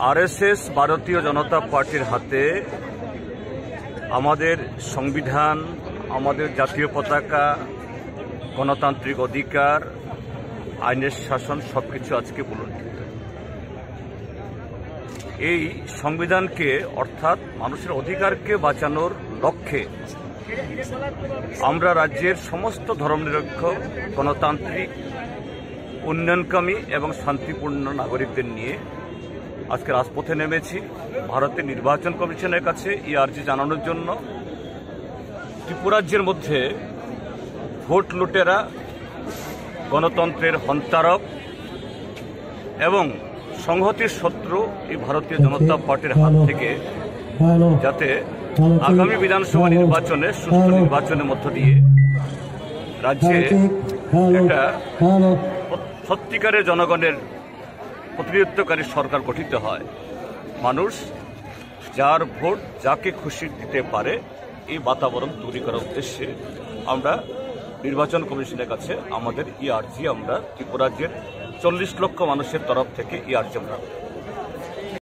RSS ভারতীয় জনতা পার্টির হাতে আমাদের সংবিধান, আমাদের জাতীয় পতাকা, গণতান্ত্রিক অধিকার, আইনের শাসন সবকিছু আজকে বুলন্ডিত এই সংবিধানকে অর্থাৎ মানুষের অধিকারকে বাঁচানোর লক্ষ্যে আমরা রাজ্যের সমস্ত ধর্মনিরক্ষ গণতান্ত্রিক উন্নয়নকামী এবং শান্তিপূর্ণ নাগরিকদের নিয়ে আজকে রাজপথে নেমেছি। ভারতের নির্বাচন কমিশনের কাছে এই আর্জি জানানোর জন্য। ত্রিপুরাজ্যের মধ্যে ভোট লুটেরা, গণতন্ত্রের হন্তারক এবং সংহতির শত্রু এই ভারতীয় জনতা পার্টির হাত থেকে যাতে আগামী বিধানসভা নির্বাচনে সুষ্ঠু নির্বাচনের মধ্য দিয়ে রাজ্যে একটা সত্যিকারের জনগণের প্রতিনিধিত্বকারী সরকার গঠিত হয়। মানুষ যার ভোট যাকে খুশি দিতে পারে, এই বাতাবরণ তৈরি করার উদ্দেশ্যে আমরা নির্বাচন কমিশনের কাছে আমাদের ই আর্জি আমরা ত্রিপুরাজ্যের চল্লিশ লক্ষ মানুষের তরফ থেকে ই আর্জি আমরা